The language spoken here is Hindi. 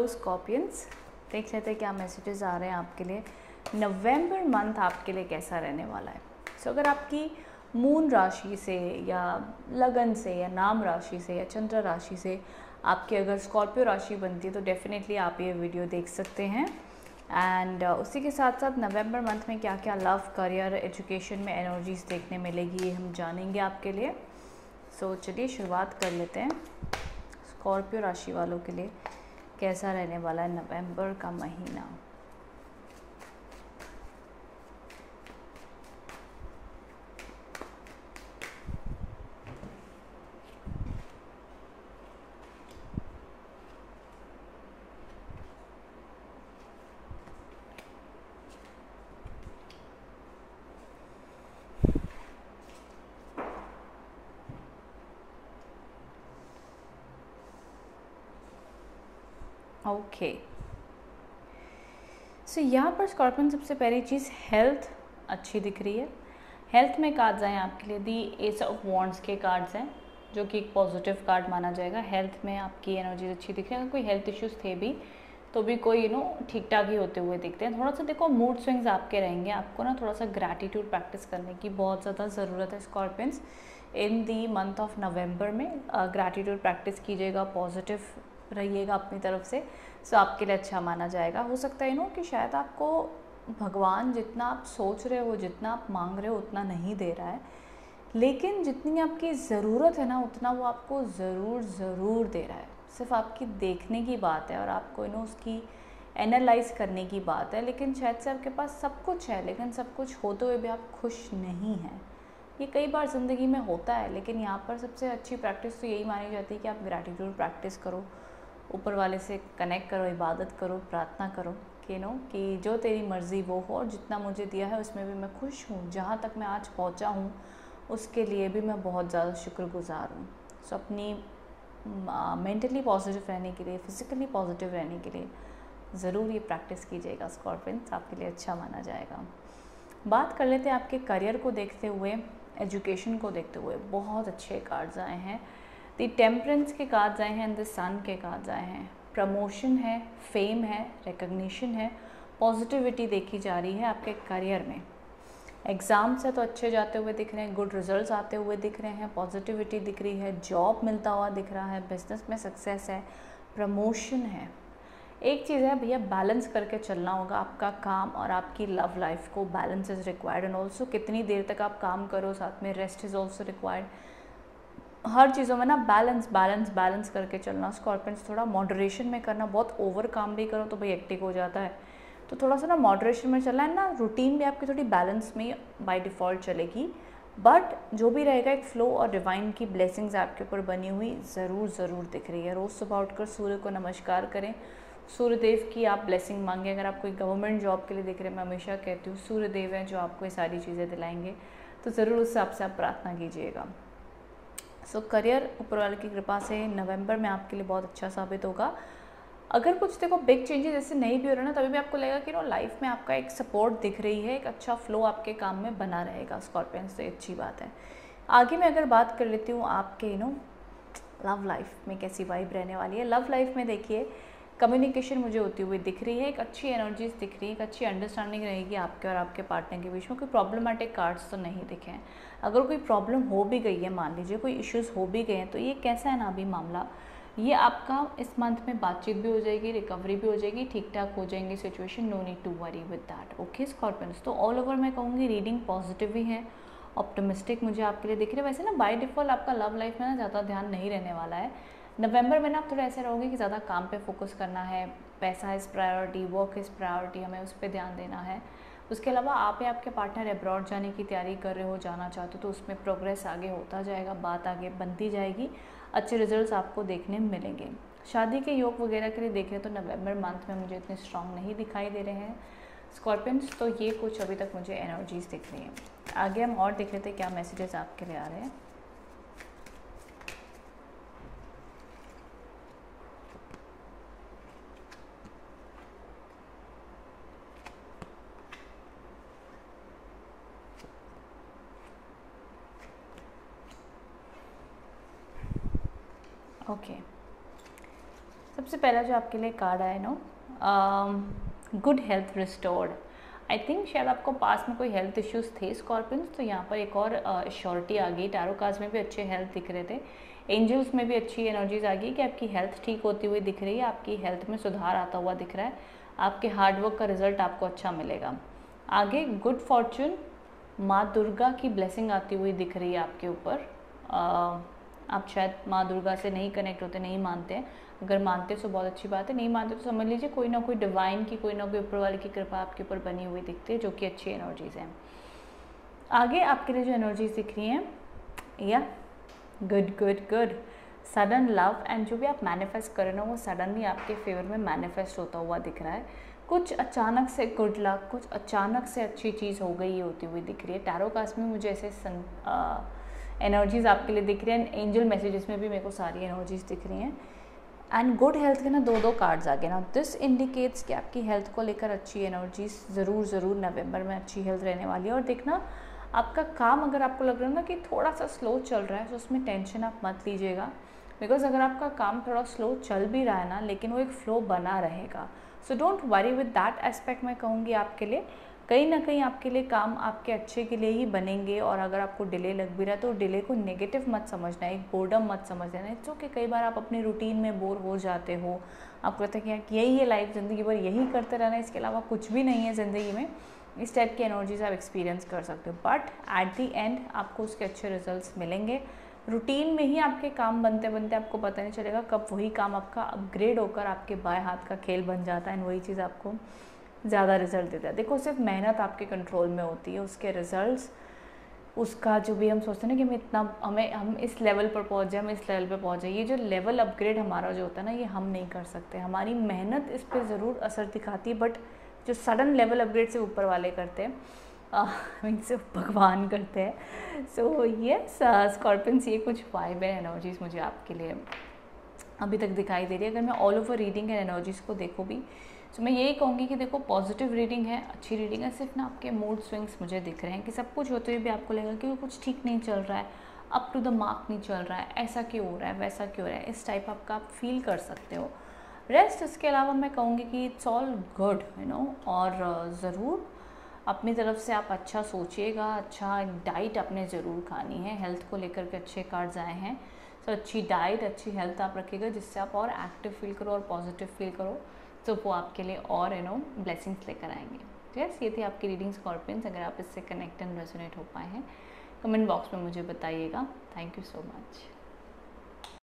स्कॉर्पियंस देख लेते हैं क्या मैसेजेस आ रहे हैं आपके लिए। नवंबर मंथ आपके लिए कैसा रहने वाला है? सो so, अगर आपकी मून राशि से या लगन से या नाम राशि से या चंद्र राशि से आपकी अगर स्कॉर्पियो राशि बनती है तो डेफिनेटली आप ये वीडियो देख सकते हैं। एंड uh, उसी के साथ साथ नवंबर मंथ में क्या क्या लव करियर एजुकेशन में एनर्जीज देखने मिलेगी ये हम जानेंगे आपके लिए। सो so, चलिए शुरुआत कर लेते हैं स्कॉर्पियो राशि वालों के लिए। कैसा रहने वाला है नवंबर का महीना? ओके सो यहाँ पर स्कॉर्पियन सबसे पहली चीज़ हेल्थ अच्छी दिख रही है। हेल्थ में कार्ड्स आए आपके लिए। दी एस ऑफ़ वॉन्ट्स के कार्ड्स हैं, जो कि एक पॉजिटिव कार्ड माना जाएगा। हेल्थ में आपकी एनर्जी अच्छी दिख रही है। अगर कोई हेल्थ इश्यूज़ थे भी तो भी कोई यू नो ठीक ठाक ही होते हुए दिखते हैं। थोड़ा सा देखो मूड स्विंग्स आपके रहेंगे। आपको ना थोड़ा सा ग्रैटिट्यूड प्रैक्टिस करने की बहुत ज़्यादा ज़रूरत है Scorpions in the month of November में ग्रैटिट्यूड प्रैक्टिस कीजिएगा पॉजिटिव रहिएगा अपनी तरफ़ से। सो आपके लिए अच्छा माना जाएगा। हो सकता है नो कि शायद आपको भगवान जितना आप सोच रहे हो, जितना आप मांग रहे हो, उतना नहीं दे रहा है। लेकिन जितनी आपकी ज़रूरत है ना, उतना वो आपको ज़रूर ज़रूर दे रहा है। सिर्फ़ आपकी देखने की बात है और आपको नो उसकी एनालाइज करने की बात है। लेकिन शायद से आपके पास सब कुछ है, लेकिन सब कुछ होते हुए भी आप खुश नहीं हैं। ये कई बार ज़िंदगी में होता है, लेकिन यहाँ पर सबसे अच्छी प्रैक्टिस तो यही मानी जाती है कि आप ग्रैटिट्यूड प्रैक्टिस करो। ऊपर वाले से कनेक्ट करो, इबादत करो, प्रार्थना करो कि नो कि जो तेरी मर्ज़ी वो हो और जितना मुझे दिया है उसमें भी मैं खुश हूँ। जहाँ तक मैं आज पहुँचा हूँ, उसके लिए भी मैं बहुत ज़्यादा शुक्रगुजार हूँ। सो अपनी मेंटली पॉजिटिव रहने के लिए फिज़िकली पॉजिटिव रहने के लिए ज़रूर ये प्रैक्टिस कीजिएगा स्कॉर्पियंस आपके लिए अच्छा माना जाएगा। बात कर लेते हैं आपके करियर को देखते हुए एजुकेशन को देखते हुए। बहुत अच्छे कार्ड्स आए हैं। दी टेम्परेंस के कार्ड्स आए हैं एंड द सन के कार्ड्स आए हैं। प्रमोशन है फेम है रिकग्निशन है पॉजिटिविटी देखी जा रही है आपके करियर में। एग्ज़ाम्स है तो अच्छे जाते हुए दिख रहे हैं गुड रिजल्ट्स आते हुए दिख रहे हैं पॉजिटिविटी दिख रही है जॉब मिलता हुआ दिख रहा है बिज़नेस में सक्सेस है प्रमोशन है। एक चीज़ है, भैया बैलेंस करके चलना होगा आपका काम और आपकी लव लाइफ को balance is required and also कितनी देर तक आप काम करो, साथ में रेस्ट इज़ ऑल्सो रिक्वायर्ड हर चीज़ों में ना बैलेंस बैलेंस बैलेंस करके चलना स्कॉर्पियंस थोड़ा मॉडरेशन में करना, बहुत ओवर काम भी करो तो भाई एक्टिव हो जाता है। तो थोड़ा सा ना मॉडरेशन में चलना है, ना रूटीन भी आपकी थोड़ी बैलेंस में बाय डिफ़ॉल्ट चलेगी। बट जो भी रहेगा, एक फ्लो और डिवाइन की ब्लेसिंग्स आपके ऊपर बनी हुई ज़रूर ज़रूर दिख रही है। रोज़ सुबह उठकर सूर्य को नमस्कार करें। सूर्यदेव की आप ब्लेसिंग मांगें। अगर आप कोई गवर्नमेंट जॉब के लिए देख रहे हैं, मैं हमेशा कहती हूँ, सूर्यदेव हैं जो आपको ये सारी चीज़ें दिलाएँगे। तो ज़रूर उस हिसाब से आप प्रार्थना कीजिएगा। सो करियर ऊपर वाले की कृपा से नवंबर में आपके लिए बहुत अच्छा साबित होगा। अगर कुछ देखो बिग चेंजेस ऐसे नहीं भी हो रहे ना, तभी भी आपको लगेगा कि नो लाइफ में आपका एक सपोर्ट दिख रही है, एक अच्छा फ्लो आपके काम में बना रहेगा। स्कॉर्पियंस तो अच्छी बात है। आगे मैं अगर बात कर लेती हूँ आपके यू नो लव लाइफ में कैसी वाइब रहने वाली है। लव लाइफ में देखिए कम्युनिकेशन मुझे होती हुई दिख रही है, एक अच्छी एनर्जीज दिख रही है, एक अच्छी अंडरस्टैंडिंग रहेगी आपके और आपके पार्टनर के बीच में। कोई प्रॉब्लमेटिक कार्ड्स तो नहीं दिखे हैं। अगर कोई प्रॉब्लम हो भी गई है, मान लीजिए कोई इश्यूज़ हो भी गए हैं तो ये कैसा है ना अभी मामला? ये आपका इस मंथ में बातचीत भी हो जाएगी रिकवरी भी हो जाएगी ठीक ठाक हो जाएँगी situation no need to worry with that okay Scorpions तो ऑल ओवर मैं कहूँगी रीडिंग पॉजिटिव भी है ऑप्टोमिस्टिक मुझे आपके लिए दिख रहे वैसे ना बाय डिफ़ॉल्ट आपका लव लाइफ में ना ज़्यादा ध्यान नहीं रहने वाला है। नवंबर में ना आप थोड़ा ऐसे रहोगे कि ज़्यादा काम पे फोकस करना है, पैसा is priority work is priority हमें उस पर ध्यान देना है। उसके अलावा आप या आपके पार्टनर अब्रॉड जाने की तैयारी कर रहे हो, जाना चाहते हो तो उसमें प्रोग्रेस आगे होता जाएगा, बात आगे बनती जाएगी, अच्छे रिजल्ट्स आपको देखने मिलेंगे। शादी के योग वगैरह के लिए देख रहे तो नवंबर मंथ में मुझे इतने स्ट्रांग नहीं दिखाई दे रहे हैं। स्कॉर्पियंस तो ये कुछ अभी तक मुझे एनर्जीज दिख रही हैं। आगे हम और देख लेते हैं क्या मैसेजेस आपके लिए आ रहे हैं। ओके। सबसे पहला जो आपके लिए कार्ड आया no good health restored I think शायद आपको पास में कोई हेल्थ इश्यूज़ थे स्कॉर्पियंस तो यहाँ पर एक और श्योरिटी आ गई। टैरो कार्ड्स में भी अच्छे हेल्थ दिख रहे थे। एंजल्स में भी अच्छी एनर्जीज आ गई कि आपकी हेल्थ ठीक होती हुई दिख रही है, आपकी हेल्थ में सुधार आता हुआ दिख रहा है। आपके हार्डवर्क का रिज़ल्ट आपको अच्छा मिलेगा। आगे गुड फॉर्चून माँ दुर्गा की ब्लेसिंग आती हुई दिख रही है आपके ऊपर। आप शायद माँ दुर्गा से नहीं कनेक्ट होते, नहीं मानते अगर मानते तो बहुत अच्छी बात है, नहीं मानते तो समझ लीजिए कोई ना कोई डिवाइन की, कोई ना कोई ऊपर वाले की कृपा आपके ऊपर बनी हुई दिखती है, जो कि अच्छी एनर्जीज हैं। आगे आपके लिए जो एनर्जीज दिख रही हैं, या good good good sudden love and जो भी आप मैनिफेस्ट कर रहे हो, वो सडनली आपके फेवर में मैनिफेस्ट होता हुआ दिख रहा है। कुछ अचानक से गुड लक कुछ अचानक से अच्छी चीज़ हो गई होती हुई दिख रही है। टैरो कास्ट में मुझे ऐसे एनर्जीज़ आपके लिए दिख रही हैं एंजल मैसेजेस में भी मेरे को सारी एनर्जीज़ दिख रही हैं। एंड गुड हेल्थ के ना दो दो कार्ड्स आ गए। ना दिस इंडिकेट्स कि आपकी हेल्थ को लेकर अच्छी एनर्जीज ज़रूर ज़रूर नवंबर में अच्छी हेल्थ रहने वाली है। और देखना, आपका काम अगर आपको लग रहा है ना कि थोड़ा सा स्लो चल रहा है तो उसमें टेंशन आप मत लीजिएगा। बिकॉज़ अगर आपका काम थोड़ा स्लो चल भी रहा है ना, लेकिन वो एक फ्लो बना रहेगा। So don't worry with that aspect मैं कहूँगी आपके लिए। कहीं ना कहीं आपके लिए काम आपके अच्छे के लिए ही बनेंगे और अगर आपको डिले लग भी रहा है तो डिले को नेगेटिव मत समझना, एक बोर्डम मत समझ लेना इट्स ओके कई बार आप अपनी रूटीन में बोर हो जाते हो। आपको कहते हैं कि यही है लाइफ ज़िंदगी भर यही करते रहना इसके अलावा कुछ भी नहीं है ज़िंदगी में। इस टाइप की एनर्जीज आप एक्सपीरियंस कर सकते हो। बट एट दी एंड आपको उसके अच्छे रिज़ल्ट मिलेंगे। रूटीन में ही आपके काम बनते बनते आपको पता नहीं चलेगा कब वही काम आपका अपग्रेड होकर आपके बाएँ हाथ का खेल बन जाता है। वही चीज़ आपको ज़्यादा रिज़ल्ट देता है। देखो, सिर्फ़ मेहनत आपके कंट्रोल में होती है, उसके रिजल्ट्स उसका जो भी हम सोचते हैं ना कि हमें इतना, हमें, हम इस लेवल पर पहुँच जाए, हम इस लेवल पर पहुँच जाए, ये जो लेवल अपग्रेड हमारा जो होता है ना, ये हम नहीं कर सकते। हमारी मेहनत इस पर ज़रूर असर दिखाती है बट जो सडन लेवल अपग्रेड से ऊपर वाले करते हैं मीन से भगवान करते हैं। सो ये स्कॉर्पियंस ये कुछ वाइब है एनर्जीज मुझे आपके लिए अभी तक दिखाई दे रही है। अगर मैं all over reading and energies को देखूँ भी तो मैं यही कहूँगी कि देखो पॉजिटिव रीडिंग है, अच्छी रीडिंग है, सिर्फ़ ना आपके मूड स्विंग्स मुझे दिख रहे हैं कि सब कुछ होते हुए भी आपको लगेगा कि कुछ ठीक नहीं चल रहा है अप टू द मार्क नहीं चल रहा है, ऐसा क्यों हो रहा है, वैसा क्यों हो रहा है, इस टाइप आपका आप फील कर सकते हो। रेस्ट इसके अलावा मैं कहूँगी कि it's all good you know और ज़रूर अपनी तरफ़ से आप अच्छा सोचिएगा अच्छा डाइट आपने ज़रूर खानी है हेल्थ को लेकर के अच्छे कार्ड्स आए हैं। तो अच्छी डाइट अच्छी हेल्थ आप रखिएगा, जिससे आप और एक्टिव फील करो और पॉजिटिव फील करो। तो वो आपके लिए और यू नो ब्लेसिंग्स लेकर आएँगे। तो यस ये थी आपकी रीडिंग स्कॉर्पियंस अगर आप इससे कनेक्ट एंड रेजोनेट हो पाए हैं कमेंट बॉक्स में मुझे बताइएगा। Thank you so much